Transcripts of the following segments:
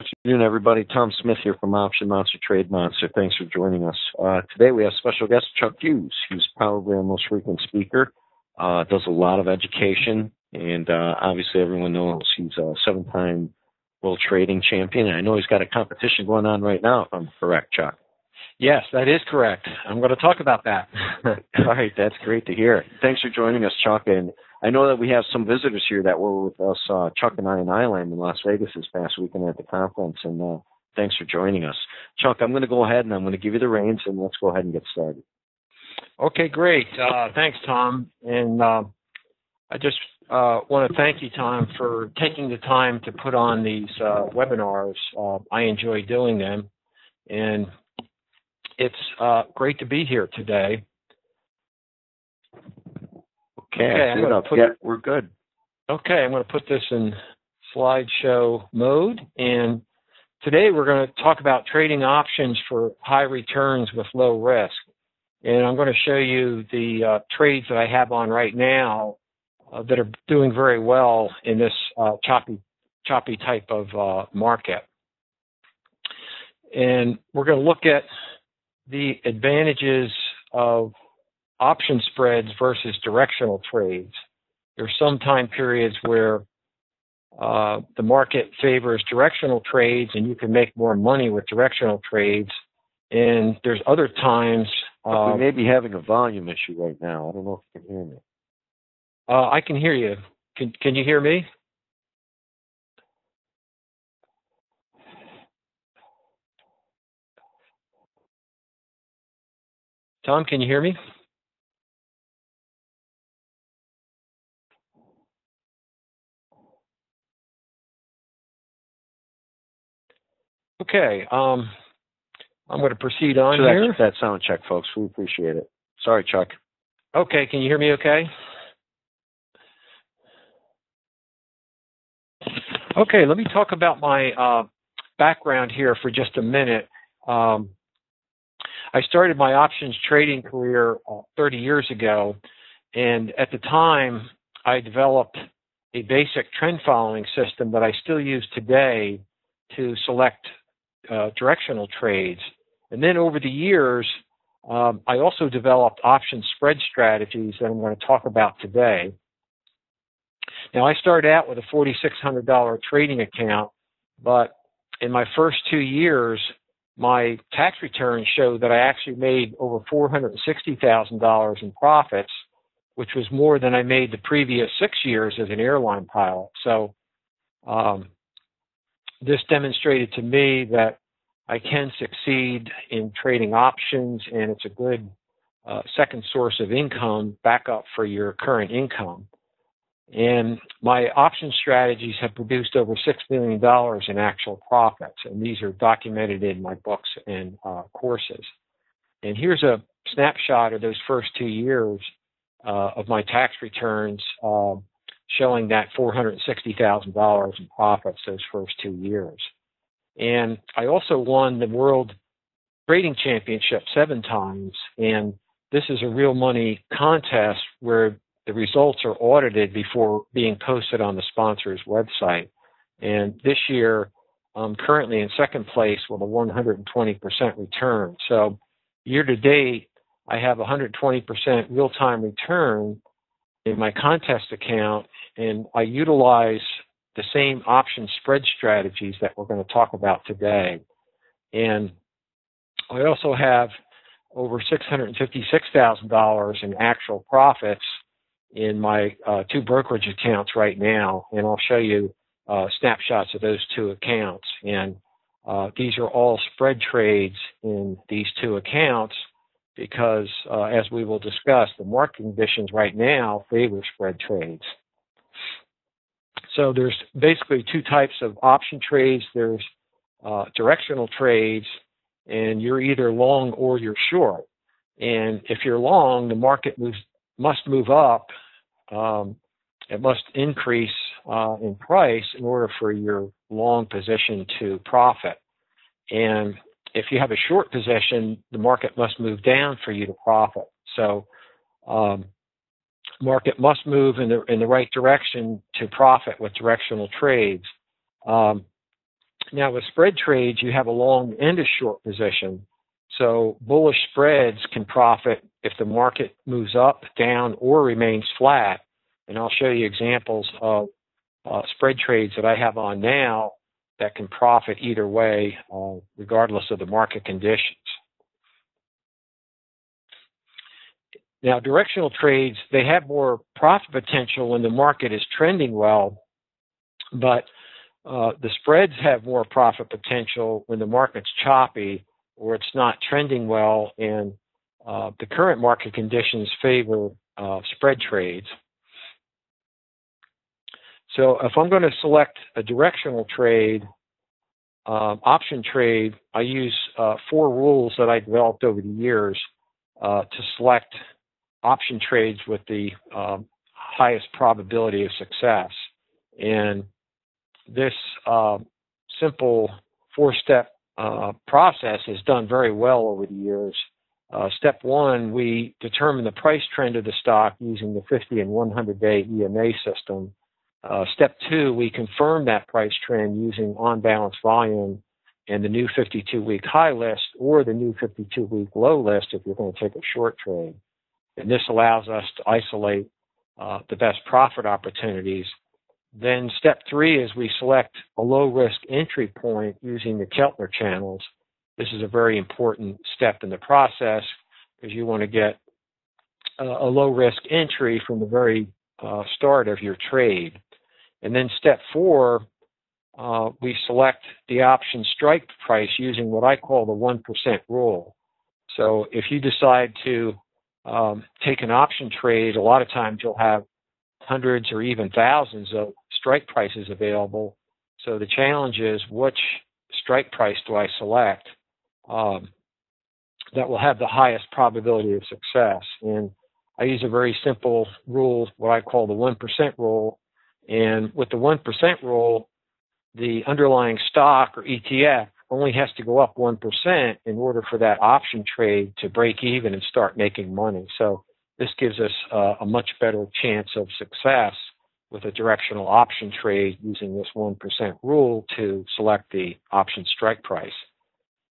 afternoon, everybody. Tom Smith here from Option Monster Trade Monster. Thanks for joining us. Uh, today we have special guest Chuck Hughes. He's probably our most frequent speaker. Uh, does a lot of education, and uh, obviously everyone knows he's a seven-time world trading champion. And I know he's got a competition going on right now, if I'm correct, Chuck. Yes, that is correct. I'm going to talk about that. All right, that's great to hear. Thanks for joining us, Chuck. And I know that we have some visitors here that were with us, uh, Chuck and I in Island in Las Vegas this past weekend at the conference. And uh, thanks for joining us. Chuck, I'm going to go ahead and I'm going to give you the reins and let's go ahead and get started. Okay, great. Uh, thanks, Tom. And uh, I just uh, want to thank you, Tom, for taking the time to put on these uh, webinars. Uh, I enjoy doing them. And it's uh, great to be here today. Okay, I'm put, yeah, we're good. Okay, I'm going to put this in slideshow mode. And today we're going to talk about trading options for high returns with low risk. And I'm going to show you the uh, trades that I have on right now uh, that are doing very well in this uh, choppy, choppy type of uh, market. And we're going to look at the advantages of option spreads versus directional trades. There's some time periods where uh, the market favors directional trades and you can make more money with directional trades. And there's other times. Uh, we may be having a volume issue right now. I don't know if you can hear me. Uh, I can hear you. Can, can you hear me? Tom, can you hear me? Okay, um, I'm going to proceed on so here. That sound check, folks. We appreciate it. Sorry, Chuck. Okay, can you hear me okay? Okay, let me talk about my uh, background here for just a minute. Um, I started my options trading career uh, 30 years ago, and at the time, I developed a basic trend following system that I still use today to select uh, directional trades. And then over the years, um, I also developed option spread strategies that I'm going to talk about today. Now, I started out with a $4,600 trading account, but in my first two years, my tax returns showed that I actually made over $460,000 in profits, which was more than I made the previous six years as an airline pilot. So um, this demonstrated to me that I can succeed in trading options, and it's a good uh, second source of income backup for your current income. And my option strategies have produced over $6 million in actual profits, and these are documented in my books and uh, courses. And here's a snapshot of those first two years uh, of my tax returns uh, showing that $460,000 in profits those first two years. And I also won the World Trading Championship seven times, and this is a real money contest where the results are audited before being posted on the sponsor's website. And this year, I'm currently in second place with a 120% return. So year to date, I have 120% real time return in my contest account, and I utilize the same option spread strategies that we're going to talk about today. And I also have over $656,000 in actual profits in my uh, two brokerage accounts right now, and I'll show you uh, snapshots of those two accounts. And uh, these are all spread trades in these two accounts because, uh, as we will discuss, the market conditions right now favor spread trades. So there's basically two types of option trades. There's uh, directional trades, and you're either long or you're short. And if you're long, the market moves must move up. Um, it must increase uh, in price in order for your long position to profit. And if you have a short position, the market must move down for you to profit. So, um, market must move in the in the right direction to profit with directional trades. Um, now with spread trades, you have a long and a short position. So bullish spreads can profit if the market moves up, down, or remains flat. And I'll show you examples of uh, spread trades that I have on now that can profit either way, uh, regardless of the market conditions. Now, directional trades, they have more profit potential when the market is trending well, but uh, the spreads have more profit potential when the market's choppy or it's not trending well and uh, the current market conditions favor uh, spread trades. So if I'm going to select a directional trade, um, option trade, I use uh, four rules that I developed over the years uh, to select option trades with the um, highest probability of success. And this uh, simple four-step uh, process has done very well over the years. Uh, step one, we determine the price trend of the stock using the 50 and 100 day EMA system. Uh, step two, we confirm that price trend using on balance volume and the new 52 week high list or the new 52 week low list if you're going to take a short trade. And this allows us to isolate uh, the best profit opportunities. Then step three is we select a low risk entry point using the Keltner channels. This is a very important step in the process because you want to get a, a low risk entry from the very uh, start of your trade. And then step four, uh, we select the option strike price using what I call the 1% rule. So if you decide to um, take an option trade, a lot of times you'll have hundreds or even thousands of strike prices available. So the challenge is which strike price do I select um, that will have the highest probability of success? And I use a very simple rule, what I call the 1% rule. And with the 1% rule, the underlying stock or ETF only has to go up 1% in order for that option trade to break even and start making money. So this gives us uh, a much better chance of success with a directional option trade using this 1% rule to select the option strike price.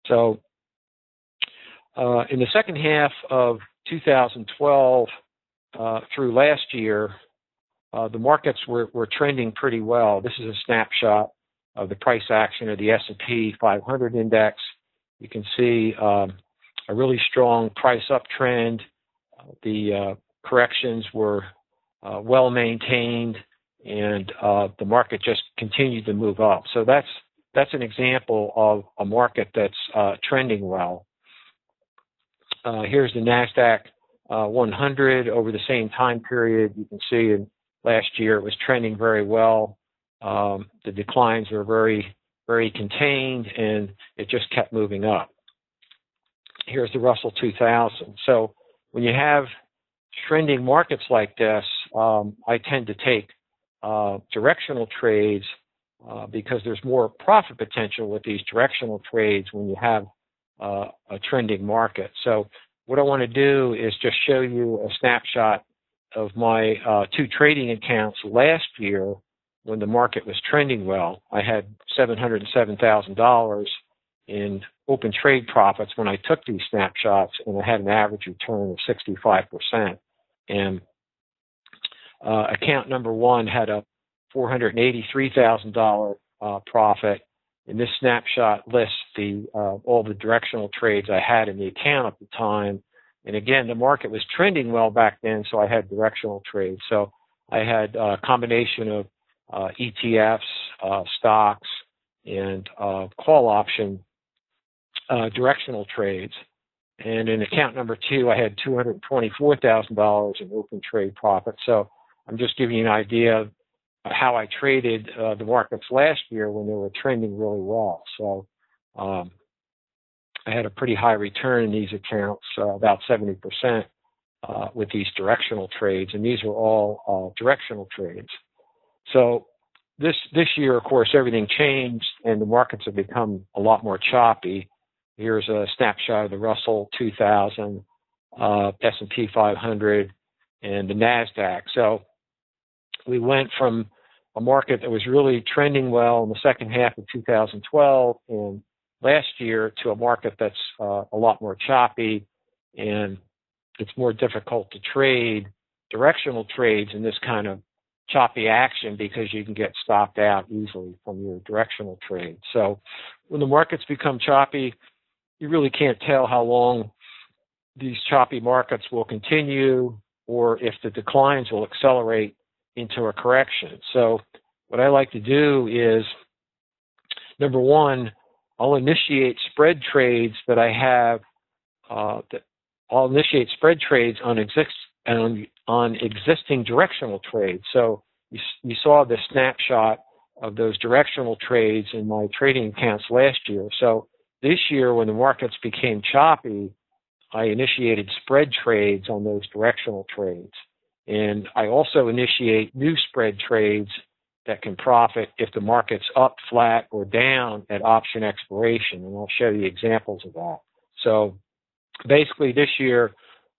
So uh, in the second half of 2012 uh, through last year, uh, the markets were, were trending pretty well. This is a snapshot of the price action of the S&P 500 index. You can see um, a really strong price uptrend. the uh, corrections were uh, well maintained, and uh, the market just continued to move up. So that's that's an example of a market that's uh, trending well. Uh, here's the Nasdaq uh, 100 over the same time period. You can see in last year it was trending very well. Um, the declines were very very contained, and it just kept moving up. Here's the Russell 2000. So when you have trending markets like this, um, I tend to take uh, directional trades uh, because there's more profit potential with these directional trades when you have uh, a trending market. So what I want to do is just show you a snapshot of my uh, two trading accounts last year when the market was trending well. I had $707,000 in open trade profits when I took these snapshots, and I had an average return of 65%. And uh, account number one had a $483,000 uh, profit. And this snapshot lists the uh, all the directional trades I had in the account at the time. And again, the market was trending well back then, so I had directional trades. So I had a combination of uh, ETFs, uh, stocks, and uh, call option uh, directional trades. And in account number two, I had $224,000 in open trade profit. So I'm just giving you an idea of how I traded uh, the markets last year when they were trending really well. So um, I had a pretty high return in these accounts, uh, about 70% uh, with these directional trades, and these were all uh, directional trades. So this this year, of course, everything changed, and the markets have become a lot more choppy. Here's a snapshot of the Russell 2000, uh, S&P 500, and the Nasdaq. So we went from a market that was really trending well in the second half of 2012 and last year to a market that's uh, a lot more choppy and it's more difficult to trade directional trades in this kind of choppy action because you can get stopped out easily from your directional trade. So when the markets become choppy, you really can't tell how long these choppy markets will continue or if the declines will accelerate into a correction. So what I like to do is number one, I'll initiate spread trades that I have uh, that I'll initiate spread trades on exist on, on existing directional trades. So you, you saw the snapshot of those directional trades in my trading accounts last year. So this year, when the markets became choppy, I initiated spread trades on those directional trades. And I also initiate new spread trades that can profit if the market's up, flat, or down at option expiration. And I'll show you examples of that. So basically this year,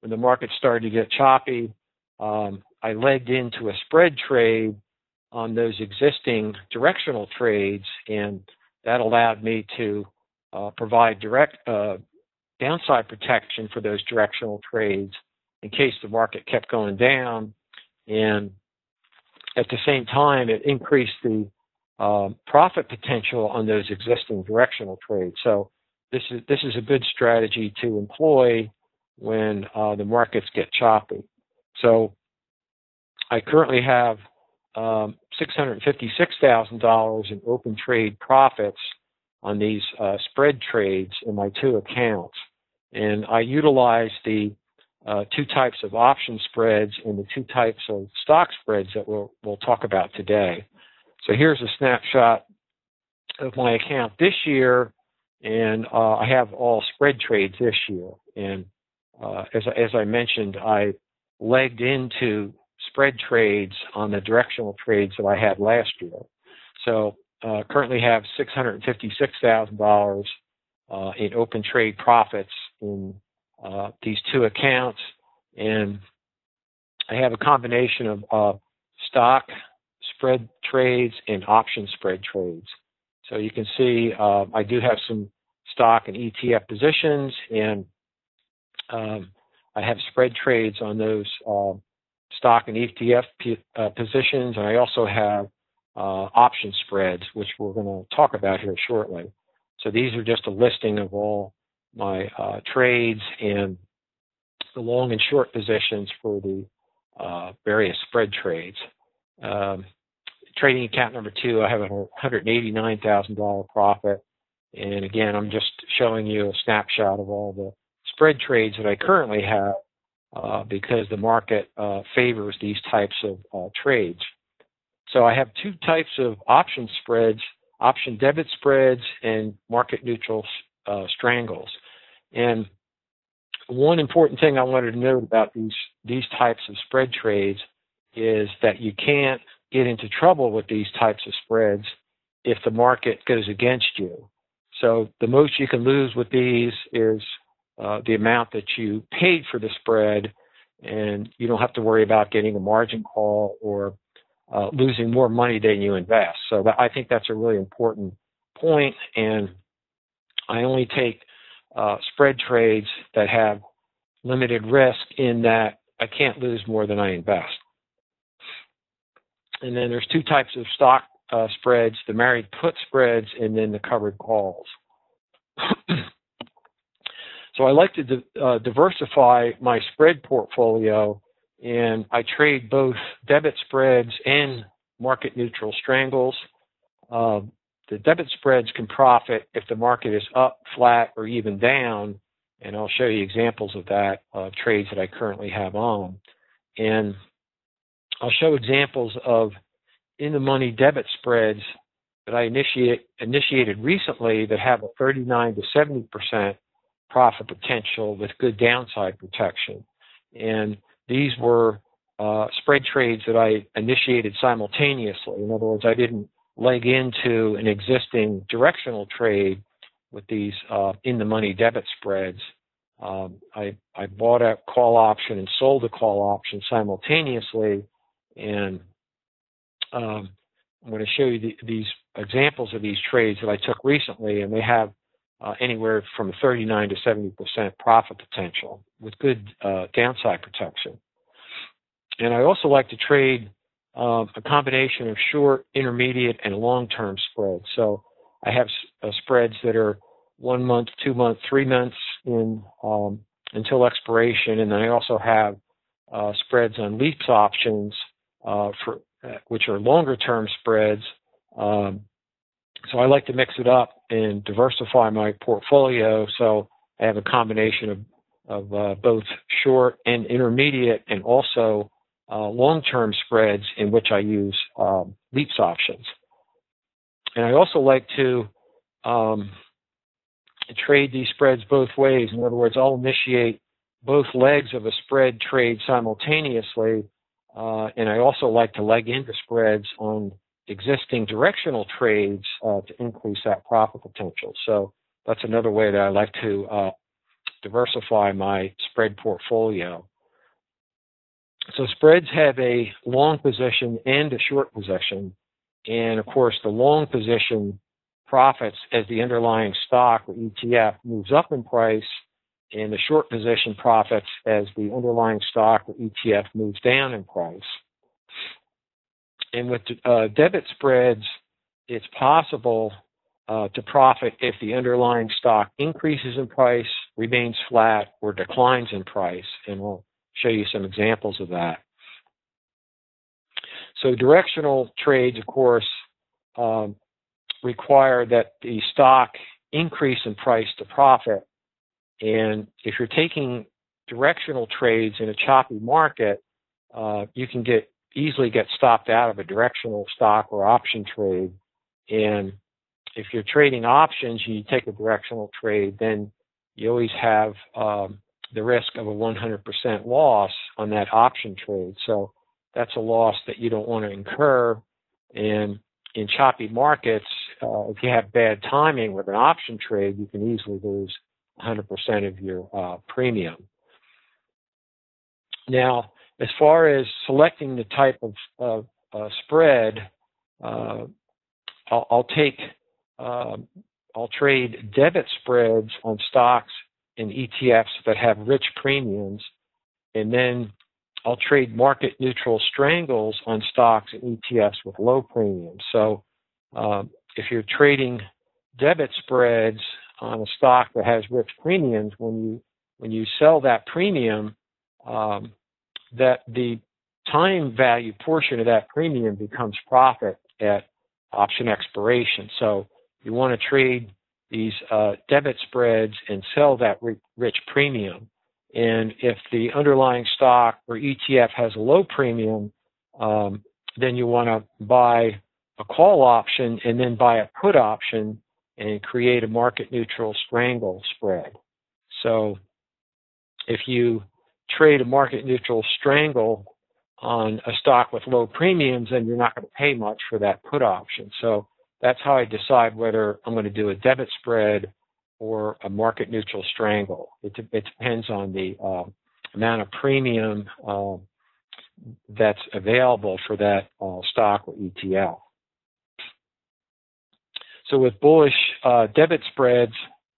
when the market started to get choppy, um, I legged into a spread trade on those existing directional trades, and that allowed me to uh, provide direct uh, downside protection for those directional trades in case the market kept going down. And at the same time, it increased the uh, profit potential on those existing directional trades. So this is this is a good strategy to employ when uh, the markets get choppy. So I currently have um, $656,000 in open trade profits on these uh, spread trades in my two accounts. And I utilize the uh, two types of option spreads and the two types of stock spreads that we'll, we'll talk about today. So here's a snapshot of my account this year, and uh, I have all spread trades this year. And uh, as, as I mentioned, I legged into spread trades on the directional trades that I had last year. So uh, currently have $656,000 uh, in open trade profits in uh, these two accounts, and I have a combination of uh, stock spread trades and option spread trades. So you can see uh, I do have some stock and ETF positions, and um, I have spread trades on those uh, stock and ETF p- uh, positions, and I also have uh, option spreads, which we're going to talk about here shortly. So these are just a listing of all my uh, trades and the long and short positions for the uh, various spread trades. Um, trading account number two, I have a $189,000 profit. And again, I'm just showing you a snapshot of all the spread trades that I currently have uh, because the market uh, favors these types of uh, trades. So I have two types of option spreads, option debit spreads and market neutral uh, strangles. And one important thing I wanted to note about these these types of spread trades is that you can't get into trouble with these types of spreads if the market goes against you. So the most you can lose with these is uh, the amount that you paid for the spread, and you don't have to worry about getting a margin call or uh, losing more money than you invest. So that, I think that's a really important point. and I only take uh, spread trades that have limited risk in that I can't lose more than I invest. And then there's two types of stock uh, spreads, the married put spreads and then the covered calls. So I like to di- uh, diversify my spread portfolio, and I trade both debit spreads and market neutral strangles. Uh, the debit spreads can profit if the market is up, flat, or even down, and I'll show you examples of that uh, trades that I currently have on. And I'll show examples of in the money debit spreads that I initiate, initiated recently that have a 39 to 70 percent profit potential with good downside protection. And these were uh, spread trades that I initiated simultaneously. In other words, I didn't leg into an existing directional trade with these uh, in the money debit spreads. Um, I, I bought a call option and sold a call option simultaneously, and um, I'm going to show you the, these examples of these trades that I took recently, and they have uh, anywhere from 39 to 70 percent profit potential with good uh, downside protection. And I also like to trade uh, a combination of short, intermediate, and long-term spreads. So I have uh, spreads that are one month, two months, three months in um, until expiration, and then I also have uh, spreads on leaps options uh, for uh, which are longer-term spreads. Um, so I like to mix it up and diversify my portfolio. So I have a combination of of uh, both short and intermediate, and also uh, long-term spreads in which I use um, leaps options. And I also like to um, trade these spreads both ways. In other words, I'll initiate both legs of a spread trade simultaneously, uh, and I also like to leg into spreads on existing directional trades uh, to increase that profit potential. So that's another way that I like to uh, diversify my spread portfolio. So spreads have a long position and a short position. And of course, the long position profits as the underlying stock or ETF moves up in price, and the short position profits as the underlying stock or ETF moves down in price. And with uh, debit spreads, it's possible uh, to profit if the underlying stock increases in price, remains flat, or declines in price. And we'll show you some examples of that. So directional trades, of course, um, require that the stock increase in price to profit. And if you're taking directional trades in a choppy market, uh, you can get easily get stopped out of a directional stock or option trade. And if you're trading options you take a directional trade, then you always have um, the risk of a 100% loss on that option trade. So that's a loss that you don't want to incur. And in choppy markets, uh, if you have bad timing with an option trade, you can easily lose 100% of your uh, premium. Now, as far as selecting the type of, of uh, spread, uh, I'll, I'll, take, um, I'll trade debit spreads on stocks and ETFs that have rich premiums, and then I'll trade market neutral strangles on stocks and ETFs with low premiums. So um, if you're trading debit spreads on a stock that has rich premiums, when you when you sell that premium, um, that the time value portion of that premium becomes profit at option expiration. So you want to trade these uh, debit spreads and sell that rich premium. And if the underlying stock or ETF has a low premium, um, then you want to buy a call option and then buy a put option and create a market neutral strangle spread. So if you trade a market neutral strangle on a stock with low premiums, then you're not going to pay much for that put option. So that's how I decide whether I'm going to do a debit spread or a market neutral strangle. It, it depends on the uh, amount of premium uh, that's available for that uh, stock or ETF. So with bullish uh, debit spreads,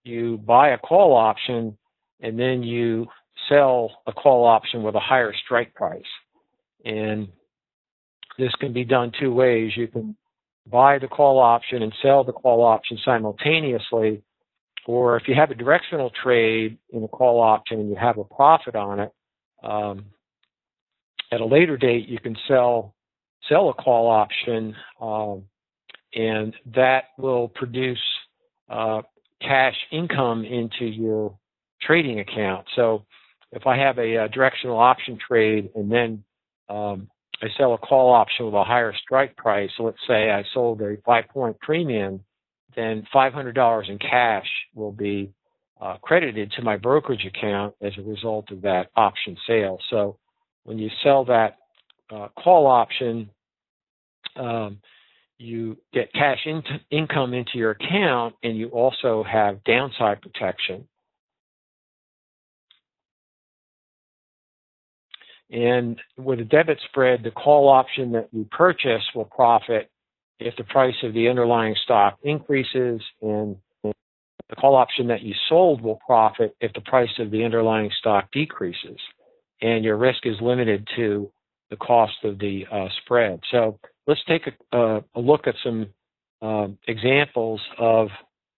you buy a call option and then you sell a call option with a higher strike price. And this can be done two ways. You can buy the call option and sell the call option simultaneously. Or if you have a directional trade in a call option and you have a profit on it, um, at a later date you can sell sell a call option, um, and that will produce uh, cash income into your trading account. So if I have a, a directional option trade and then um, I sell a call option with a higher strike price, let's say I sold a five point premium, then $500 in cash will be uh, credited to my brokerage account as a result of that option sale. So when you sell that uh, call option, um, you get cash in- income into your account and you also have downside protection. And with a debit spread, the call option that you purchase will profit if the price of the underlying stock increases and the call option that you sold will profit if the price of the underlying stock decreases and your risk is limited to the cost of the uh, spread. So let's take a, uh, a look at some uh, examples of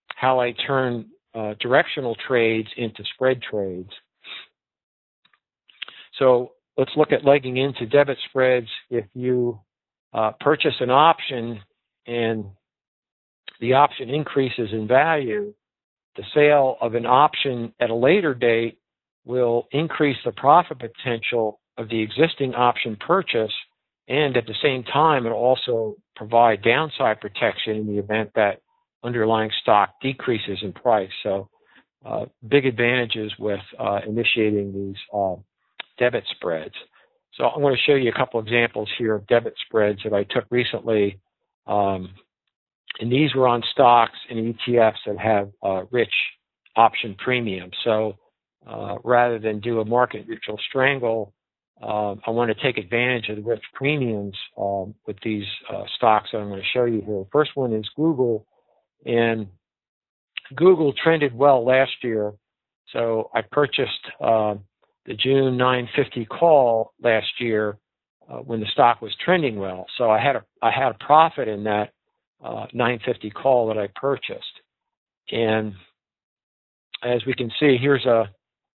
how I turn uh, directional trades into spread trades. So let's look at legging into debit spreads. If you uh, purchase an option and the option increases in value, the sale of an option at a later date will increase the profit potential of the existing option purchase and at the same time it'll also provide downside protection in the event that underlying stock decreases in price. So uh, big advantages with uh, initiating these uh, debit spreads. So I'm going to show you a couple examples here of debit spreads that I took recently. Um, and these were on stocks and ETFs that have uh, rich option premium. So uh, rather than do a market neutral strangle, uh, I want to take advantage of the rich premiums um, with these uh, stocks that I'm going to show you here. First one is Google, and Google trended well last year. So I purchased uh, the June 950 call last year uh, when the stock was trending well. So I had a I had a profit in that uh, 950 call that I purchased. And as we can see, here's a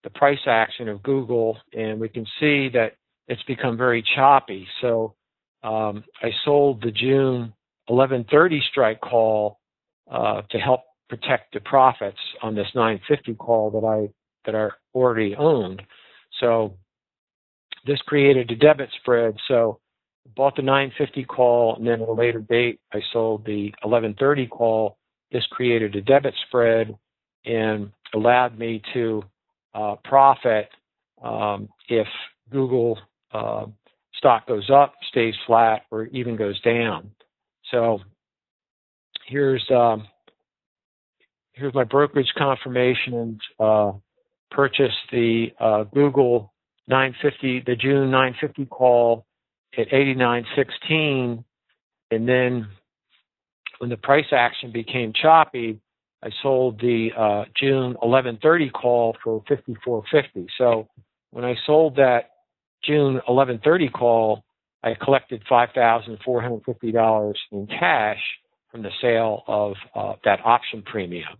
the price action of Google, and we can see that it's become very choppy. So um, I sold the June 1130 strike call uh, to help protect the profits on this 950 call that I that I already owned. So this created a debit spread. So bought the 950 call, and then at a later date, I sold the 1130 call. This created a debit spread and allowed me to uh, profit um, if Google uh, stock goes up, stays flat, or even goes down. So here's um, here's my brokerage confirmation. Uh, purchased the uh, Google 950, the June 950 call at 89.16, and then when the price action became choppy, I sold the uh, June 11:30 call for 54.50. So when I sold that June 11:30 call, I collected $5,450 in cash from the sale of uh, that option premium.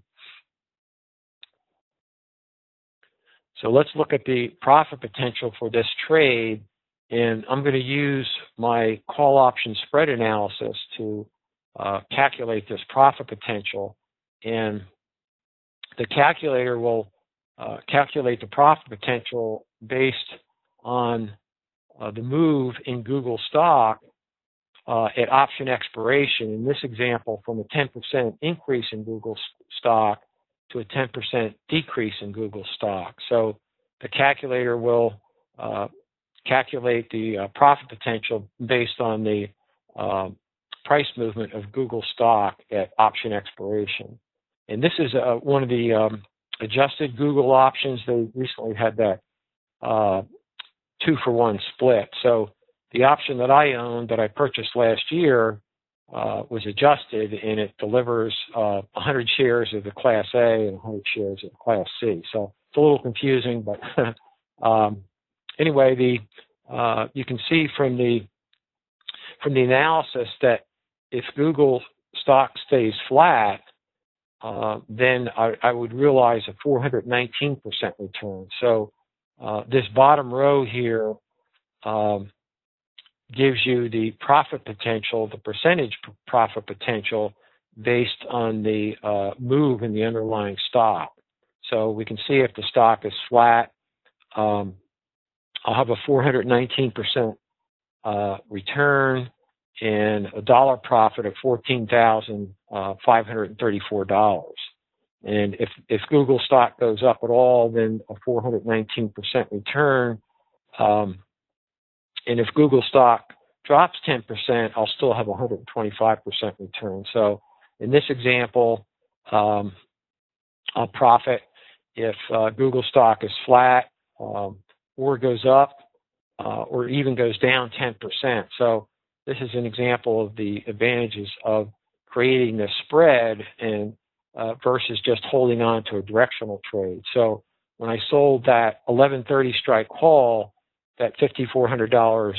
So let's look at the profit potential for this trade and I'm going to use my call option spread analysis to uh, calculate this profit potential. And the calculator will uh, calculate the profit potential based on uh, the move in Google stock uh, at option expiration. In this example, from a 10% increase in Google stock to a 10% decrease in Google stock. So the calculator will uh, calculate the uh, profit potential based on the uh, price movement of Google stock at option expiration. And this is uh, one of the um, adjusted Google options. They recently had that uh, two for one split. So the option that I owned that I purchased last year uh, was adjusted and it delivers 100 uh, shares of the Class A and 100 shares of the Class C. So it's a little confusing, but um, anyway, the uh, you can see from the from the analysis that if Google stock stays flat, uh, then I, I, would realize a 419% return. So uh, this bottom row here um, gives you the profit potential, the percentage profit potential based on the uh, move in the underlying stock. So we can see if the stock is flat, um, I'll have a 419% uh, return and a dollar profit of $14,534. Uh, and if, if Google stock goes up at all, then a 419% return. Um, and if Google stock drops 10%, I'll still have 125% return. So in this example, um, I'll profit if uh, Google stock is flat. Um, or goes up uh, or even goes down 10%. So this is an example of the advantages of creating the spread and uh, versus just holding on to a directional trade. So when I sold that 1130 strike call, that $5,400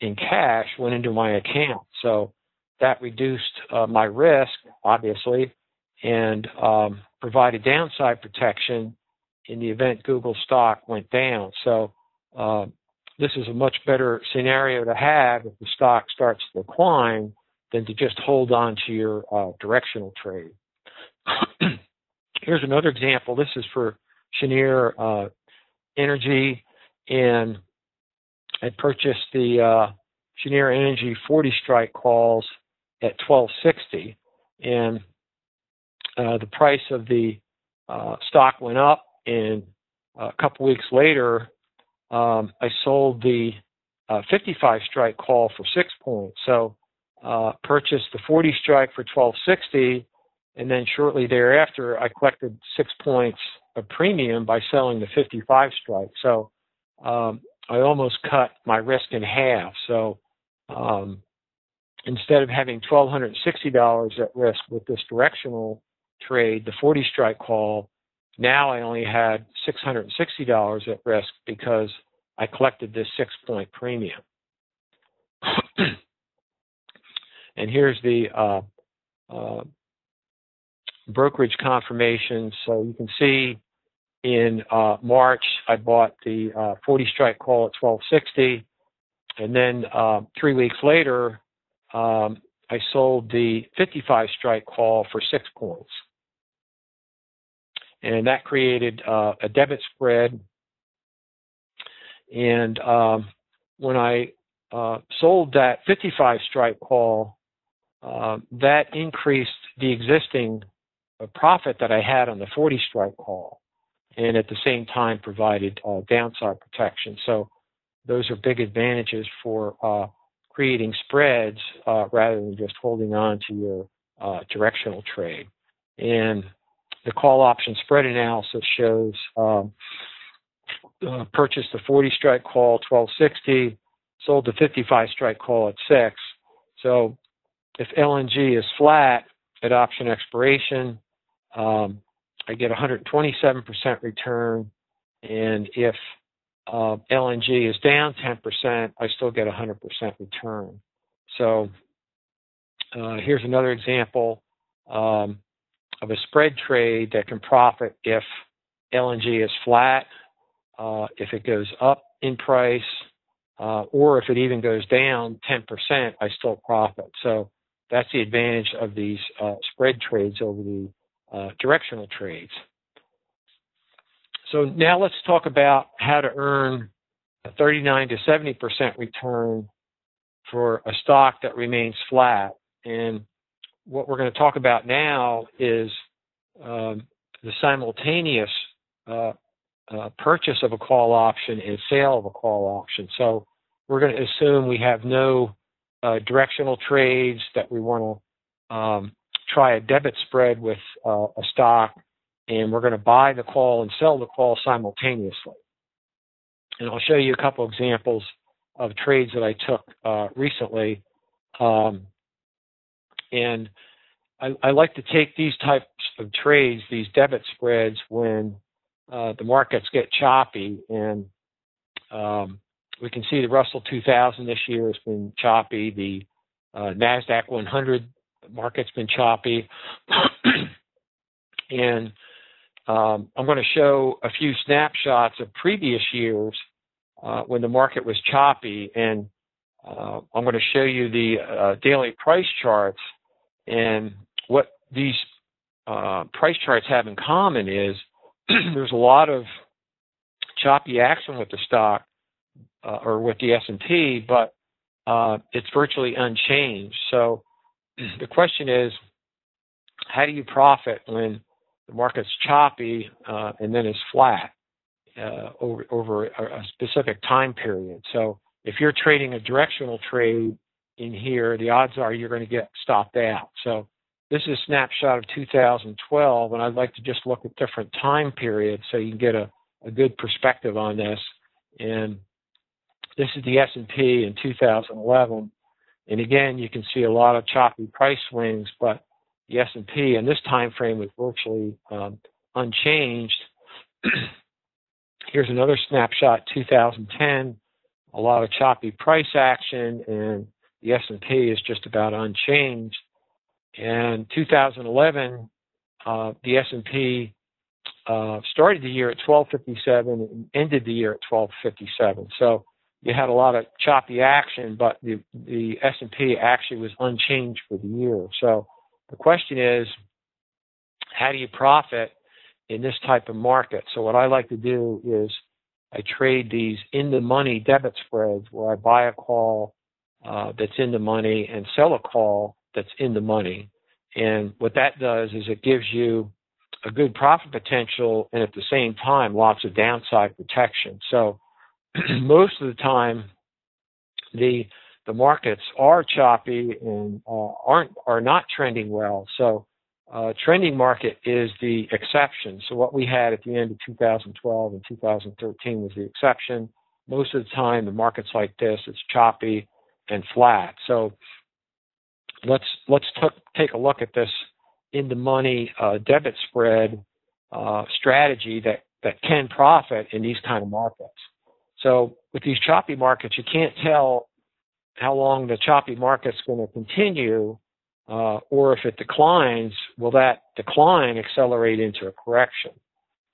in cash went into my account. So that reduced uh, my risk, obviously, and um, provided downside protection in the event Google stock went down. So uh, this is a much better scenario to have if the stock starts to decline than to just hold on to your uh, directional trade. Here's another example. This is for Cheniere uh, Energy, and I purchased the uh, Cheniere Energy 40 strike calls at 1260, and uh, the price of the uh, stock went up, and a couple weeks later, um, I sold the uh, 55 strike call for six points. So uh, purchased the 40 strike for 1260, and then shortly thereafter, I collected six points of premium by selling the 55 strike. So um, I almost cut my risk in half. So um, instead of having $1,260 at risk with this directional trade, the 40 strike call, now I only had $660 at risk because I collected this six point premium. and here's the uh, uh, brokerage confirmation. So you can see in uh, March, I bought the uh, 40 strike call at 1260. And then uh, three weeks later, um, I sold the 55 strike call for six points. And that created uh, a debit spread. And um, when I uh, sold that 55 strike call, uh, that increased the existing uh, profit that I had on the 40 strike call, and at the same time provided uh, downside protection. So those are big advantages for uh, creating spreads uh, rather than just holding on to your uh, directional trade. And the call option spread analysis shows um, uh, purchased the 40 strike call 1260, sold the 55 strike call at six. So if LNG is flat at option expiration, um, I get 127% return, and if uh, LNG is down 10%, I still get 100% return. So uh, here's another example um, of a spread trade that can profit if LNG is flat, uh, if it goes up in price, uh, or if it even goes down 10%, I still profit. So that's the advantage of these uh, spread trades over the uh, directional trades. So now let's talk about how to earn a 39 to 70% return for a stock that remains flat. And what we're going to talk about now is um, the simultaneous uh, uh, purchase of a call option and sale of a call option. So we're going to assume we have no uh, directional trades that we want to um, try a debit spread with uh, a stock and we're going to buy the call and sell the call simultaneously. And I'll show you a couple examples of trades that I took uh, recently. Um, and I, I, like to take these types of trades, these debit spreads, when uh, the markets get choppy. And um, we can see the Russell 2000 this year has been choppy. The uh, NASDAQ 100 market's been choppy. and um, I'm going to show a few snapshots of previous years uh, when the market was choppy, and uh, I'm going to show you the uh, daily price charts. And what these uh, price charts have in common is there's a lot of choppy action with the stock uh, or with the S&P, but uh, it's virtually unchanged. So the question is, how do you profit when the market's choppy uh, and then is flat uh, over over a, specific time period. So if you're trading a directional trade in here, the odds are you're going to get stopped out. So this is a snapshot of 2012, and I'd like to just look at different time periods so you can get a, a good perspective on this. And this is the S&P in 2011. And again, you can see a lot of choppy price swings, but the S&P in this time frame was virtually um, unchanged. Here's another snapshot, 2010, a lot of choppy price action, and the S&P is just about unchanged. And 2011, uh, the S&P uh, started the year at 1257 and ended the year at 1257. So you had a lot of choppy action, but the the S&P actually was unchanged for the year. So the question is, how do you profit in this type of market? So what I like to do is I trade these in the money debit spreads where I buy a call uh, that's in the money and sell a call that's in the money. And what that does is it gives you a good profit potential and at the same time lots of downside protection. So most of the time the the markets are choppy and uh, aren't are not trending well. So uh, trending market is the exception. So what we had at the end of 2012 and 2013 was the exception. Most of the time, the markets like this, it's choppy and flat. So let's let's t- take a look at this in the money uh, debit spread uh, strategy that that can profit in these kind of markets. So with these choppy markets, you can't tell how long the choppy market's going to continue, uh, or if it declines, will that decline accelerate into a correction?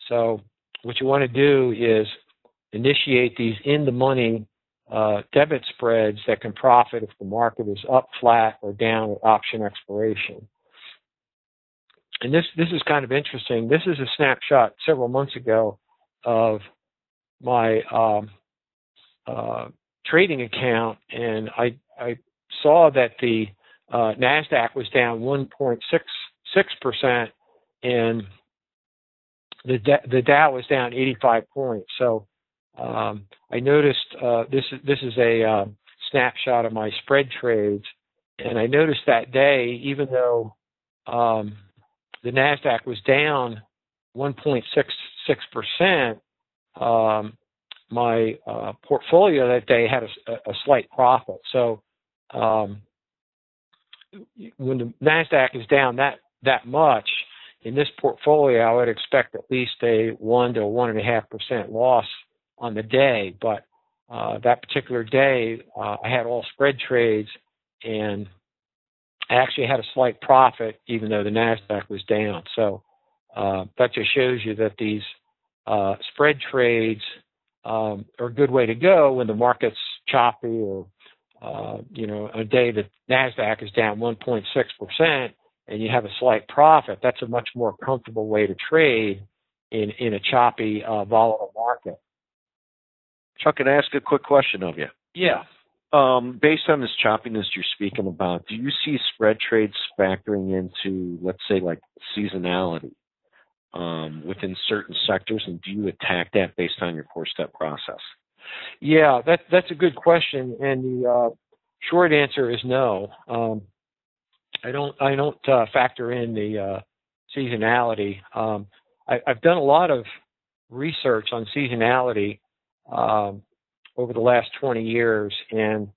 So what you want to do is initiate these in the money uh, debit spreads that can profit if the market is up, flat, or down at option expiration. And this this is kind of interesting. This is a snapshot several months ago of my um, uh, trading account, and I I saw that the uh, Nasdaq was down 1.66 percent, and the the Dow was down 85 points. So um, I noticed uh, this is this is a uh, snapshot of my spread trades, and I noticed that day, even though um, the Nasdaq was down 1.66 percent, um, my uh, portfolio that day had a, a slight profit. So um, when the Nasdaq is down that that much in this portfolio, I would expect at least a one to one and a half percent loss on the day. But uh, that particular day, uh, I had all spread trades, and I actually had a slight profit, even though the Nasdaq was down. So uh, that just shows you that these uh, spread trades um, are a good way to go when the market's choppy or uh, you know a day that Nasdaq is down 1.6 percent and you have a slight profit. That's a much more comfortable way to trade in in a choppy, uh, volatile market. Chuck, can I ask a quick question of you? Yeah. Um, based on this choppiness you're speaking about, do you see spread trades factoring into, let's say, like seasonality? Um, within certain sectors, and do you attack that based on your four-step process? Yeah, that, that's a good question, and the uh, short answer is no. Um, I don't I don't uh, factor in the uh, seasonality. Um, I, have done a lot of research on seasonality um, over the last 20 years, and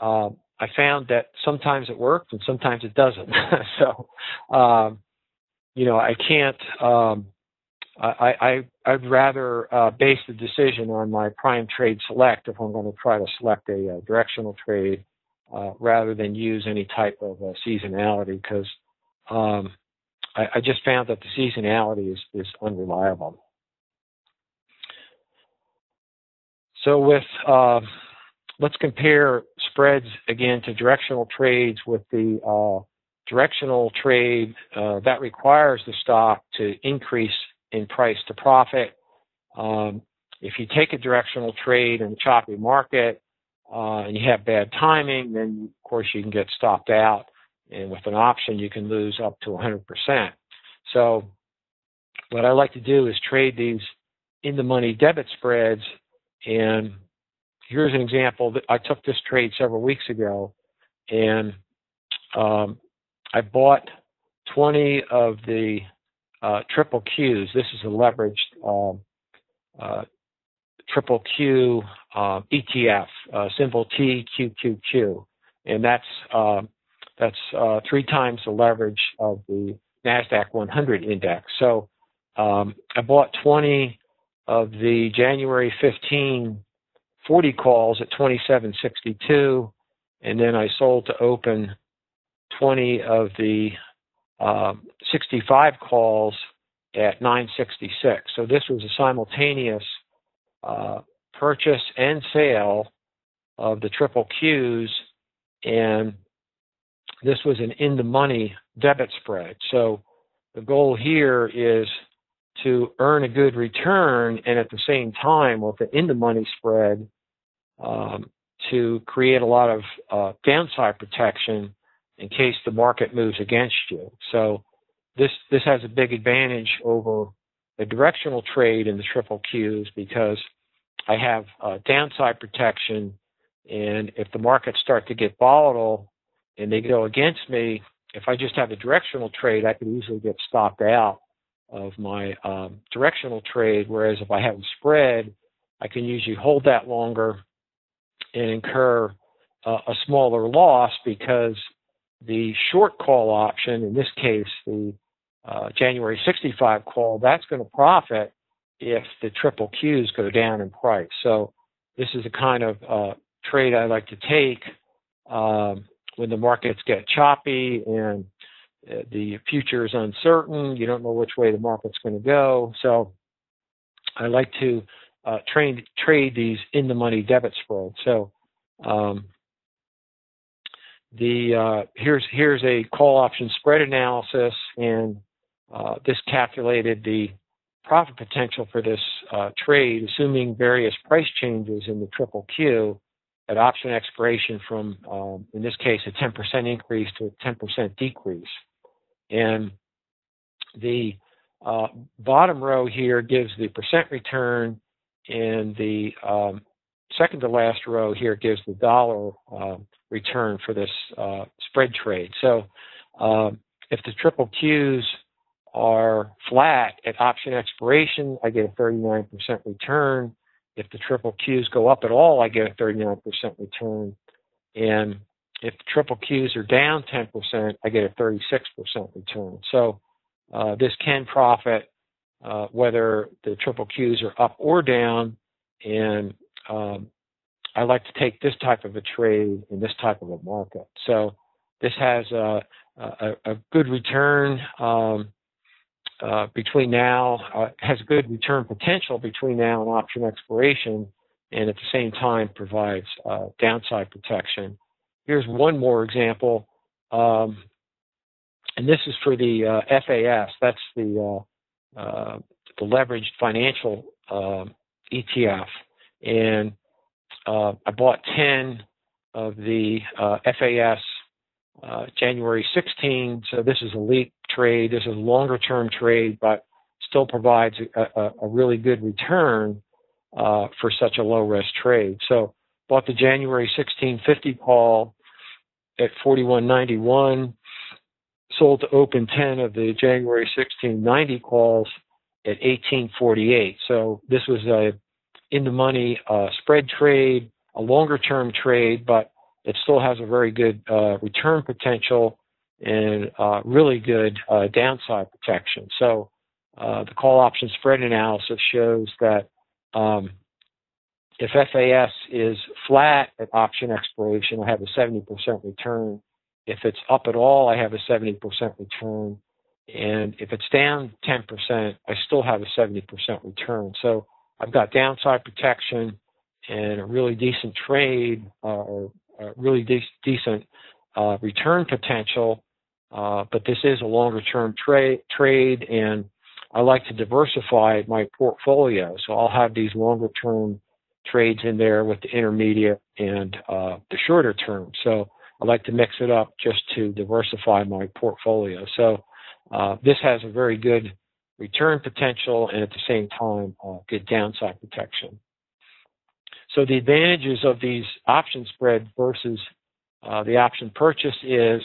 uh, I found that sometimes it works and sometimes it doesn't. so um, you know, I can't. Um, I, I I'd rather uh, base the decision on my prime trade select if I'm going to try to select a, a uh, directional trade uh, rather than use any type of uh, seasonality because um, I, I, just found that the seasonality is, is unreliable. So with uh, let's compare spreads again to directional trades with the uh, directional trade uh, that requires the stock to increase in price to profit. Um, if you take a directional trade in a choppy market uh, and you have bad timing, then of course you can get stopped out. And with an option, you can lose up to 100%. So what I like to do is trade these in the money debit spreads. And here's an example I took this trade several weeks ago and um, I bought 20 of the uh, triple Qs. This is a leveraged um, uh, triple Q uh, ETF, symbol TQQQ. and that's uh, that's uh, three times the leverage of the Nasdaq 100 index. So um, I bought 20 of the January 15 40 calls at 27.62, and then I sold to open 20 of the um, 65 calls at 966. So this was a simultaneous uh, purchase and sale of the triple Qs, and this was an in the money debit spread. So the goal here is to earn a good return and at the same time with the in the money spread um, to create a lot of uh, downside protection in case the market moves against you. So this this has a big advantage over the directional trade in the triple Qs because I have uh, downside protection, and if the markets start to get volatile and they go against me, if I just have a directional trade, I could easily get stopped out of my um, directional trade. Whereas if I have a spread, I can usually hold that longer and incur uh, a smaller loss because the short call option, in this case, the uh, January 65 call, that's going to profit if the triple Qs go down in price. So this is the kind of uh, trade I like to take um, when the markets get choppy and uh, the future is uncertain. You don't know which way the market's going to go. So I like to uh, trade trade these in the money debit spreads. So um, the uh, here's here's a call option spread analysis, and uh, this calculated the profit potential for this uh, trade, assuming various price changes in the triple Q at option expiration from, um, in this case, a 10% increase to a 10% decrease. And the uh, bottom row here gives the percent return, and the um, second to last row here gives the dollar uh, return for this uh, spread trade. So um, if the triple Qs are flat at option expiration, I get a 39% return. If the triple Qs go up at all, I get a 39% return. And if the triple Qs are down 10%, I get a 36% return. So uh, this can profit uh, whether the triple Qs are up or down. And um, I like to take this type of a trade in this type of a market. So this has a, a, a good return um, uh, between now, uh, has good return potential between now and option expiration, and at the same time provides uh, downside protection. Here's one more example, um, and this is for the uh, FAS. That's the uh, uh, the leveraged financial um, ETF, and I bought 10 of the FAS uh, January 16. So this is a leap trade. This is a longer term trade, but still provides a, a, a really good return uh, for such a low risk trade. So bought the January 1650 call at 41.91. Sold to open 10 of the January 1690 calls at 1848. So this was a in the money uh, spread trade, a longer term trade, but it still has a very good uh, return potential and uh, really good uh, downside protection. So uh, the call option spread analysis shows that um, if FAS is flat at option expiration, I have a 70% return. If it's up at all, I have a 70% return. And if it's down 10%, I still have a 70% return. So I've got downside protection and a really decent trade uh, or a really de- decent uh, return potential, uh, but this is a longer term tra- trade, and I like to diversify my portfolio. So I'll have these longer term trades in there with the intermediate and uh, the shorter term. So I like to mix it up just to diversify my portfolio. So uh, this has a very good return potential and at the same time uh, good downside protection. So the advantages of these option spread versus uh, the option purchase is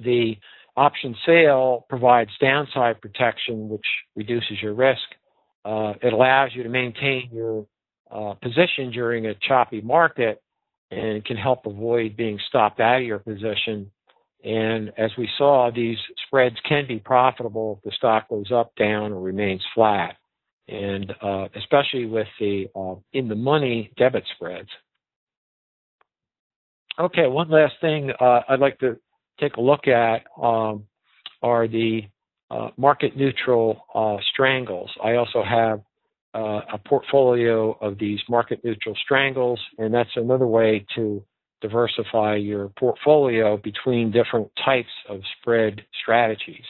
the option sale provides downside protection, which reduces your risk. Uh, it allows you to maintain your uh, position during a choppy market, and can help avoid being stopped out of your position. And as we saw, these spreads can be profitable if the stock goes up, down, or remains flat, and uh, especially with the uh, in the money debit spreads. Okay, one last thing uh, I'd like to take a look at um, are the uh, market neutral uh, strangles. I also have uh, a portfolio of these market neutral strangles, and that's another way to diversify your portfolio between different types of spread strategies.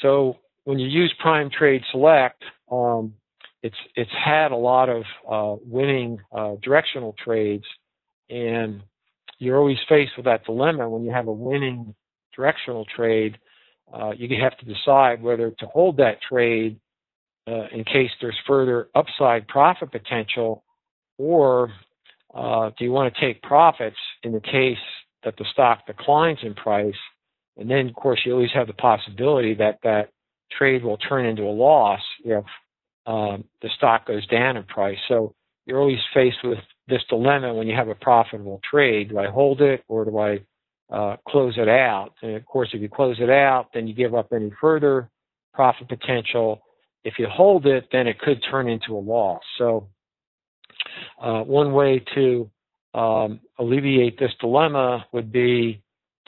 So when you use Prime Trade Select, um, it's it's had a lot of uh, winning uh, directional trades, and you're always faced with that dilemma when you have a winning directional trade. Uh, you have to decide whether to hold that trade uh, in case there's further upside profit potential, or uh, do you want to take profits in the case that the stock declines in price? And then, of course, you always have the possibility that that trade will turn into a loss if um, the stock goes down in price. So you're always faced with this dilemma when you have a profitable trade. Do I hold it or do I uh, close it out? And of course, if you close it out, then you give up any further profit potential. If you hold it, then it could turn into a loss. So uh, one way to um, alleviate this dilemma would be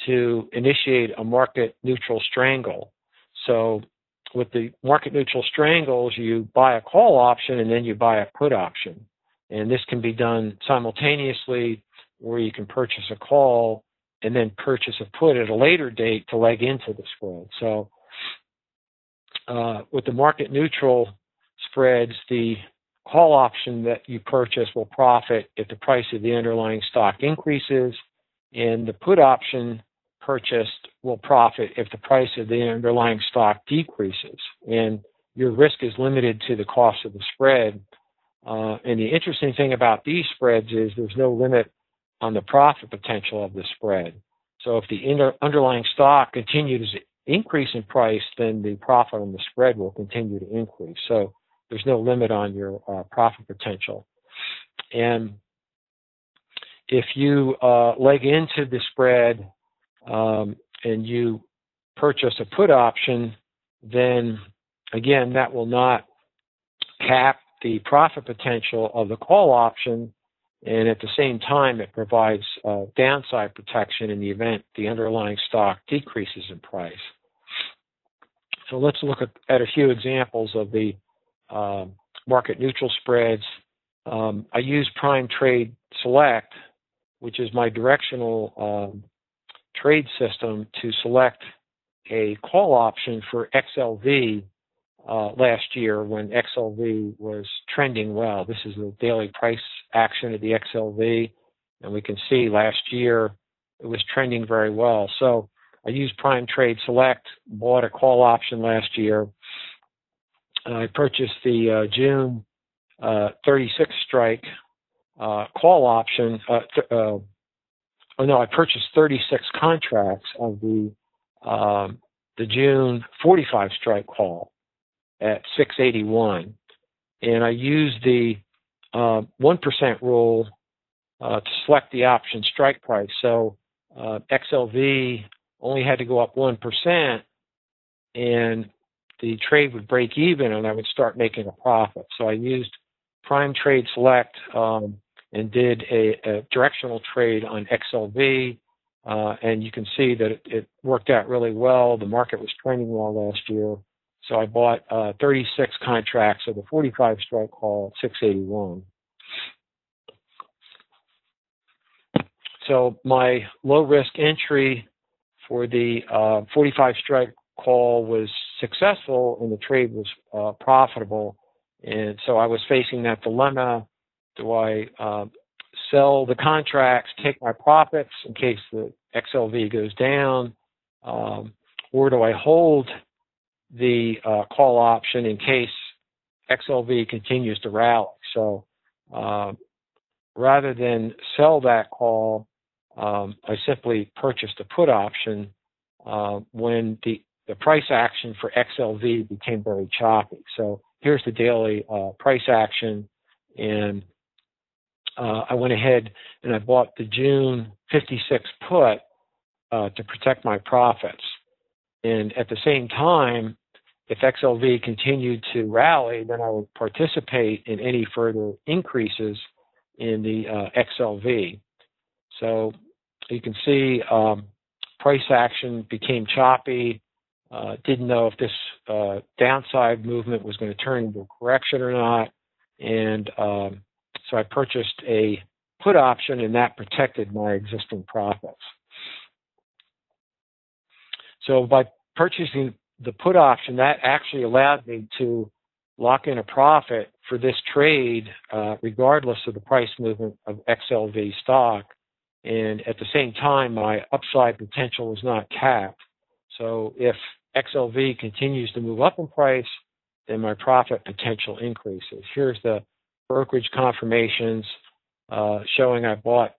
to initiate a market neutral strangle. So with the market neutral strangles, you buy a call option and then you buy a put option. And this can be done simultaneously where you can purchase a call and then purchase a put at a later date to leg into the spread. So uh, with the market neutral spreads, the call option that you purchase will profit if the price of the underlying stock increases, and the put option purchased will profit if the price of the underlying stock decreases. And your risk is limited to the cost of the spread. Uh, and the interesting thing about these spreads is there's no limit on the profit potential of the spread. So if the inter- underlying stock continues to increase in price, then the profit on the spread will continue to increase. So there's no limit on your uh, profit potential. And if you uh, leg into the spread um, and you purchase a put option, then again, that will not cap the profit potential of the call option. And at the same time, it provides uh, downside protection in the event the underlying stock decreases in price. So let's look at, at a few examples of the uh, market neutral spreads. Um, I use Prime Trade Select, which is my directional um, trade system, to select a call option for XLV uh, last year when XLV was trending well. This is the daily price action of the XLV, and we can see last year it was trending very well. So I used Prime Trade Select, bought a call option last year, I purchased the uh, June uh, 36 strike uh, call option. Uh, th- uh, oh no, I purchased 36 contracts of the um, the June 45 strike call at 681, and I used the um, one rule uh, to select the option strike price. So XLV only had to go up one percent, and the trade would break even and I would start making a profit. So I used Prime Trade Select um, and did a, a, directional trade on XLV. Uh, and you can see that it, it, worked out really well. The market was trending well last year. So I bought uh, 36 contracts of the 45 strike call at 681. So my low risk entry for the uh, 45 strike call was successful and the trade was uh, profitable. And so I was facing that dilemma. Do I uh, sell the contracts, take my profits in case the XLV goes down, um, or do I hold the uh, call option in case XLV continues to rally? So um, rather than sell that call, um, I simply purchased a put option uh, when the the price action for XLV became very choppy. So here's the daily uh, price action, and uh, I went ahead and I bought the June 56 put uh, to protect my profits. And at the same time, if XLV continued to rally, then I would participate in any further increases in the uh, XLV. So you can see um, price action became choppy. Uh, didn't know if this uh, downside movement was going to turn into a correction or not. And um, so I purchased a put option, and that protected my existing profits. So by purchasing the put option, that actually allowed me to lock in a profit for this trade, uh, regardless of the price movement of XLV stock. And at the same time, my upside potential was not capped. So if XLV continues to move up in price, then my profit potential increases. Here's the brokerage confirmations uh, showing I bought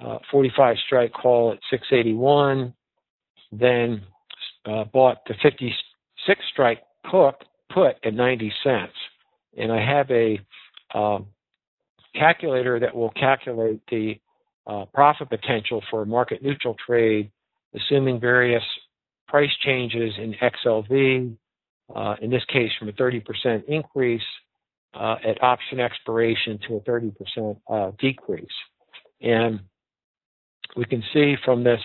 uh, 45 strike call at 681, then uh, bought the 56 strike put put at 90 cents, and I have a um, calculator that will calculate the uh, profit potential for a market neutral trade, assuming various price changes in XLV, uh, in this case from a 30% increase uh, at option expiration to a 30% uh, decrease. And we can see from this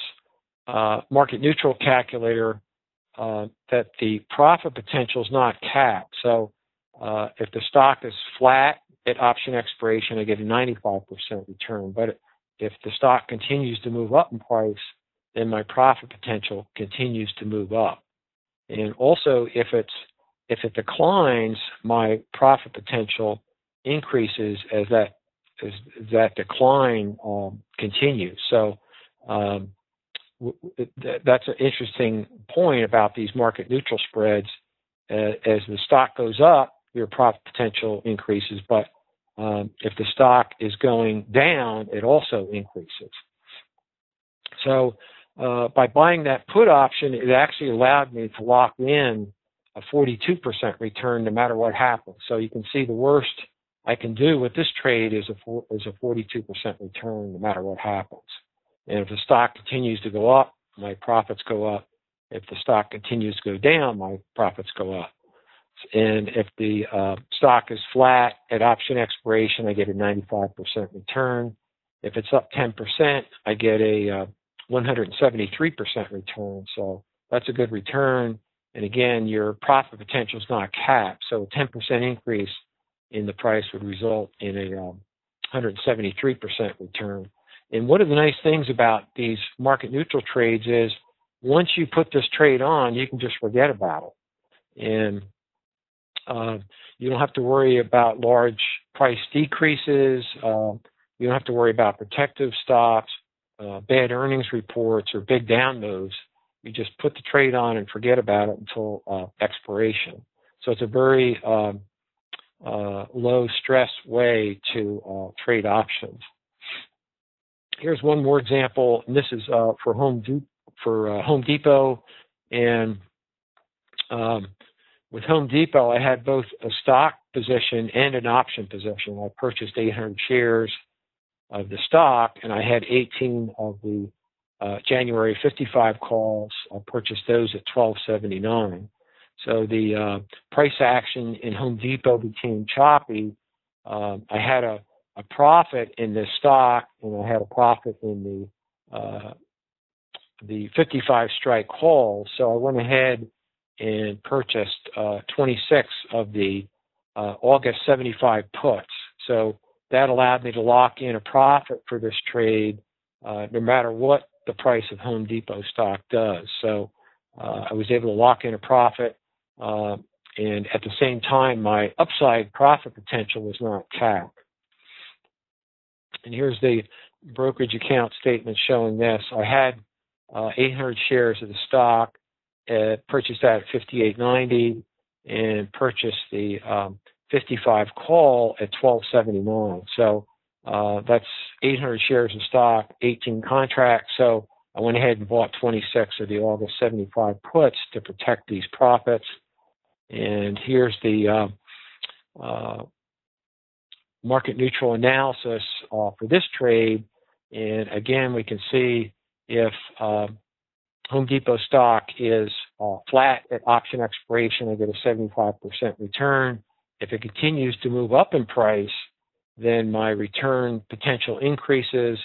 uh, market neutral calculator uh, that the profit potential is not capped. So uh, if the stock is flat at option expiration, I get a 95% return. But if the stock continues to move up in price, then my profit potential continues to move up. And also, if it's if it declines, my profit potential increases as that as, that decline um, continues. So um, that's an interesting point about these market neutral spreads. Uh, as the stock goes up, your profit potential increases, but um, if the stock is going down, it also increases. So uh, by buying that put option, it actually allowed me to lock in a 42% return no matter what happens. So you can see the worst I can do with this trade is a, is a 42% return no matter what happens. And if the stock continues to go up, my profits go up. If the stock continues to go down, my profits go up. And if the uh, stock is flat at option expiration, I get a 95% return. If it's up 10%, I get a uh, 173% return. So that's a good return. And again, your profit potential is not capped. So a 10% increase in the price would result in a um, 173% return. And one of the nice things about these market neutral trades is once you put this trade on, you can just forget about it. And uh, you don't have to worry about large price decreases. Uh, you don't have to worry about protective stops, uh, bad earnings reports, or big down moves. You just put the trade on and forget about it until uh, expiration. So it's a very um, uh, low stress way to uh, trade options. Here's one more example, and this is uh, for Home De- for Home Depot, and um, with Home Depot, I had both a stock position and an option position. I purchased 800 shares of the stock, and I had 18 of the uh, January 55 calls. I purchased those at 12.79. So the uh, price action in Home Depot became choppy. Um, I had a a profit in this stock, and I had a profit in the uh, the 55 strike call. So I went ahead and purchased uh, 26 of the uh, August 75 puts. So that allowed me to lock in a profit for this trade, uh, no matter what the price of Home Depot stock does. So uh, I was able to lock in a profit. Uh, and at the same time, my upside profit potential was not capped. And here's the brokerage account statement showing this. I had uh, 800 shares of the stock, uh, purchased that at 58.90, and purchased the um, 55 call at 12.79. So uh, that's 800 shares of stock, 18 contracts. So I went ahead and bought 26 of the August 75 puts to protect these profits. And here's the uh, uh, market neutral analysis uh, for this trade. And again, we can see if uh, Home Depot stock is uh, flat at option expiration, I get a 75% return. If it continues to move up in price, then my return potential increases.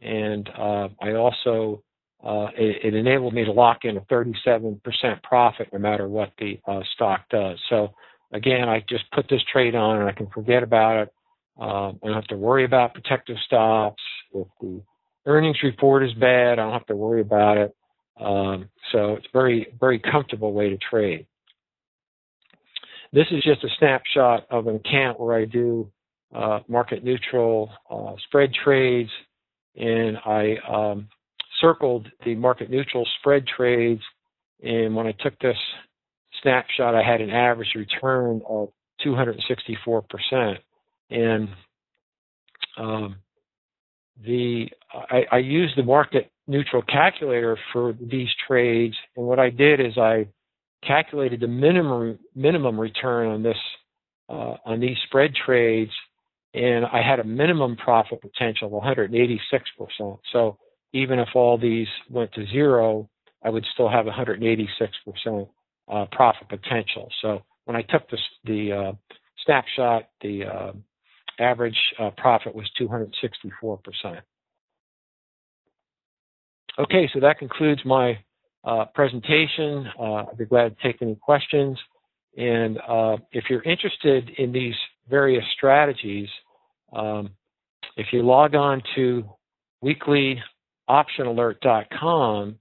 And uh, I also, uh, it, it, enabled me to lock in a 37% profit no matter what the uh, stock does. So again, I just put this trade on and I can forget about it. Um, I don't have to worry about protective stops. If the earnings report is bad, I don't have to worry about it. Um, so it's very, very comfortable way to trade. This is just a snapshot of an account where I do uh, market neutral uh, spread trades, and I um, circled the market neutral spread trades. And when I took this snapshot, I had an average return of 264%. And um, the I, I used the market neutral calculator for these trades, and what I did is I calculated the minimum minimum return on this uh, on these spread trades, and I had a minimum profit potential of 186 percent. So even if all these went to zero, I would still have 186 percent uh, profit potential. So when I took this, the uh, snapshot, the uh, average uh, profit was 264 percent. Okay, so that concludes my uh, presentation. Uh, I'd be glad to take any questions. And uh, if you're interested in these various strategies, um, if you log on to weeklyoptionalert.com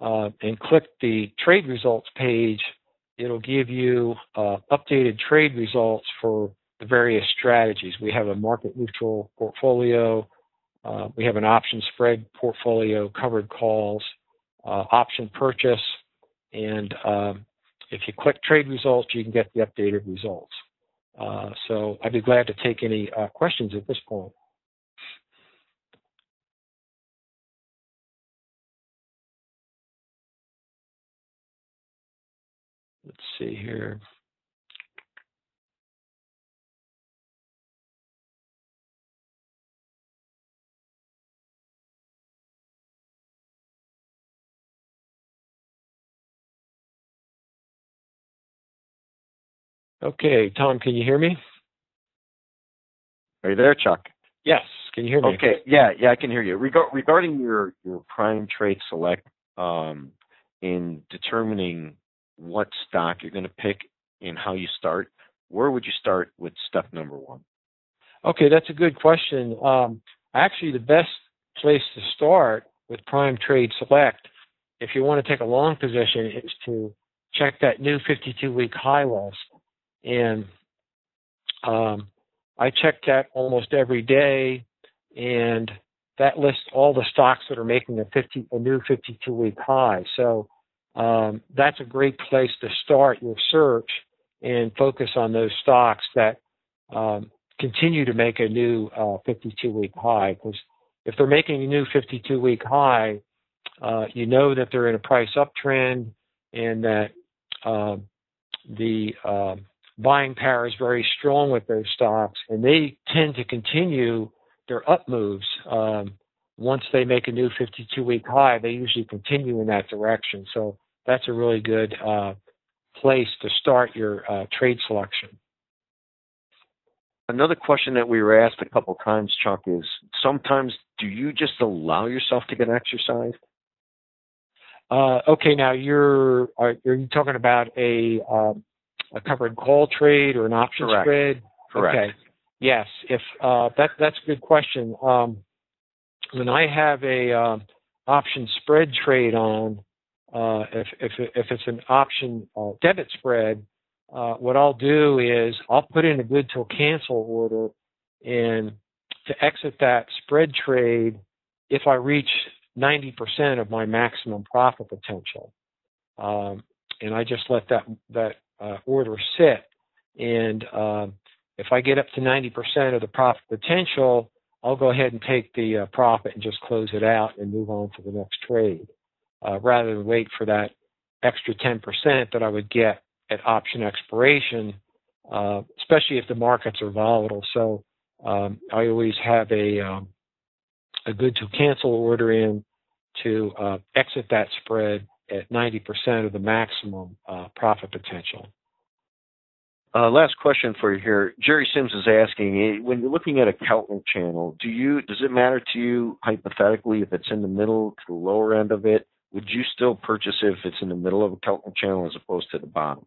uh, and click the trade results page, it'll give you uh, updated trade results for the various strategies. We have a market neutral portfolio, uh, we have an option spread portfolio, covered calls, option purchase, and um, if you click trade results, you can get the updated results. Uh, so I'd be glad to take any uh, questions at this point. Let's see here. Okay, Tom, can you hear me? Are you there, Chuck? Yes. Can you hear me? Okay. Yeah, yeah, I can hear you. Regar- regarding your your prime trade select, um, in determining what stock you're going to pick and how you start, where would you start with step number one? Okay, that's a good question. Um, actually, the best place to start with prime trade select, if you want to take a long position, is to check that new 52 week high list and um, I check that almost every day, and that lists all the stocks that are making a 50 a new 52 week high. So um, that's a great place to start your search and focus on those stocks that um, continue to make a new uh, 52 week high. Because if they're making a new 52 week high, uh, you know that they're in a price uptrend and that uh, the um, buying power is very strong with those stocks, and they tend to continue their up moves. Um, once they make a new 52 week high, they usually continue in that direction. So that's a really good uh, place to start your uh, trade selection. Another question that we were asked a couple times, Chuck, is sometimes do you just allow yourself to get exercised? Uh, okay, now you're are, are you talking about a um, a covered call trade or an option Correct. spread? Correct. Okay. Yes. If uh, that that's a good question. Um, when I have a uh, option spread trade on, uh, if if if it's an option uh, debit spread, uh, what I'll do is I'll put in a good till cancel order, and to exit that spread trade if I reach 90% of my maximum profit potential. Um, and I just let that that uh, order sit. And um, if I get up to 90% of the profit potential, I'll go ahead and take the uh, profit and just close it out and move on to the next trade, uh, rather than wait for that extra 10% that I would get at option expiration, uh, especially if the markets are volatile. So um, I always have a um, a good to cancel order in to uh, exit that spread at 90% of the maximum uh, profit potential. Uh, last question for you here. Jerry Sims is asking, eh, when you're looking at a Keltner channel, do you does it matter to you hypothetically if it's in the middle to the lower end of it? Would you still purchase it if it's in the middle of a Keltner channel as opposed to the bottom?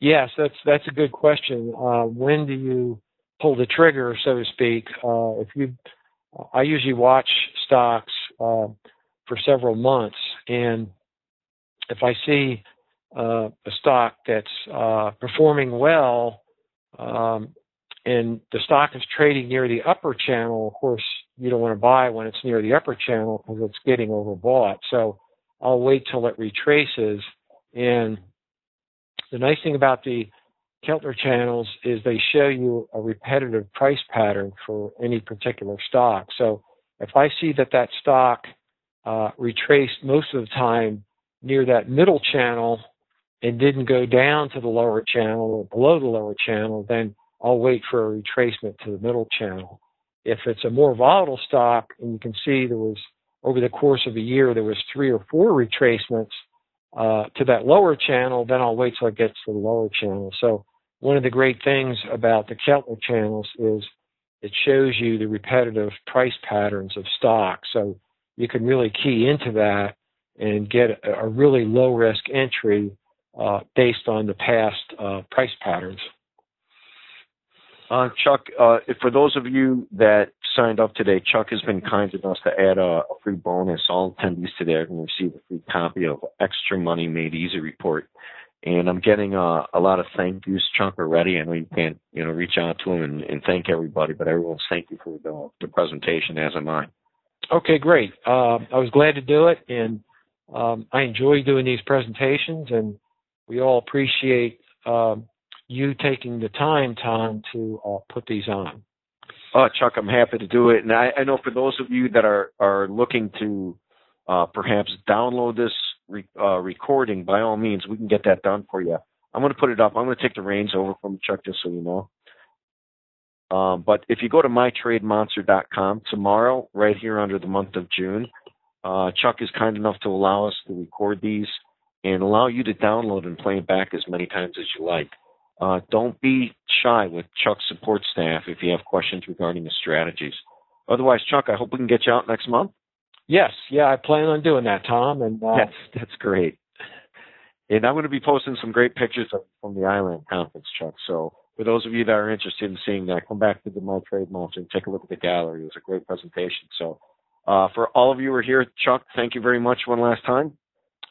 Yes, that's that's a good question. Uh, when do you pull the trigger, so to speak? Uh, if you, I usually watch stocks uh, for several months, and if I see uh, a stock that's uh, performing well, um, and the stock is trading near the upper channel, of course, you don't want to buy when it's near the upper channel because it's getting overbought. So I'll wait till it retraces. And the nice thing about the Keltner channels is they show you a repetitive price pattern for any particular stock. So if I see that that stock uh, retraced most of the time near that middle channel and didn't go down to the lower channel or below the lower channel, then I'll wait for a retracement to the middle channel. If it's a more volatile stock, and you can see there was over the course of a year there was three or four retracements uh, to that lower channel, then I'll wait till it gets to the lower channel. So one of the great things about the Keltner channels is it shows you the repetitive price patterns of stocks. So you can really key into that and get a really low risk entry uh, based on the past uh, price patterns. Uh, Chuck, uh, for those of you that signed up today, Chuck has been kind enough to add a, a free bonus. All attendees today are going to receive a free copy of Extra Money Made Easy report. And I'm getting uh, a lot of thank yous, Chuck, already. I know you can't, you know, reach out to him and, and thank everybody, but everyone's thank you for the, the presentation, as am I. Okay, great. Uh, I was glad to do it, and um, I enjoy doing these presentations, and we all appreciate um, you taking the time, Tom, to uh, put these on. Oh, Chuck, I'm happy to do it. And I, I know for those of you that are, are looking to uh, perhaps download this re- uh, recording, by all means, we can get that done for you. I'm going to put it up. I'm going to take the reins over from Chuck, just so you know. Um, but if you go to mytrademonster.com tomorrow, right here under the month of June, uh, Chuck is kind enough to allow us to record these and allow you to download and play it back as many times as you like. Uh, don't be shy with Chuck's support staff if you have questions regarding the strategies. Otherwise, Chuck, I hope we can get you out next month. Yes, yeah, I plan on doing that, Tom. And uh, that's that's great. And I'm going to be posting some great pictures of, from the Island Conference, Chuck. So for those of you that are interested in seeing that, come back to the My Trade Monster and take a look at the gallery. It was a great presentation. So uh, for all of you who are here, Chuck, thank you very much one last time.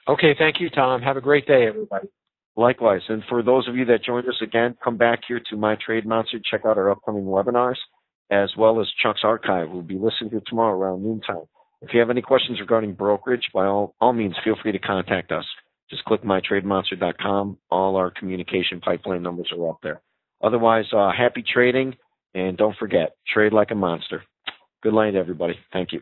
Okay, thank you, Tom. Have a great day, everybody. Likewise. And for those of you that joined us again, come back here to My Trade Monster, check out our upcoming webinars, as well as Chuck's archive. We'll be listening to tomorrow around noontime. If you have any questions regarding brokerage, by all, all means, feel free to contact us. Just click mytrademonster.com. All our communication pipeline numbers are up there. Otherwise, uh, happy trading, and don't forget, trade like a monster. Good night, everybody. Thank you.